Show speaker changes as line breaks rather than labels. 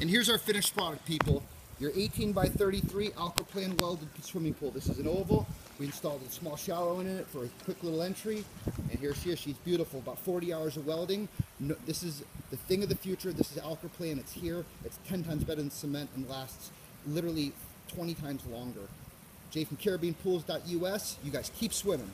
And here's our finished product, people. Your 18 by 33 Alkorplan welded swimming pool. This is an oval. We installed a small shower in it for a quick little entry. And here she is. She's beautiful. About 40 hours of welding. No, this is the thing of the future. This is Alkorplan. It's here. It's 10 times better than cement and lasts literally 20 times longer. Jay from CaribbeanPools.us. You guys keep swimming.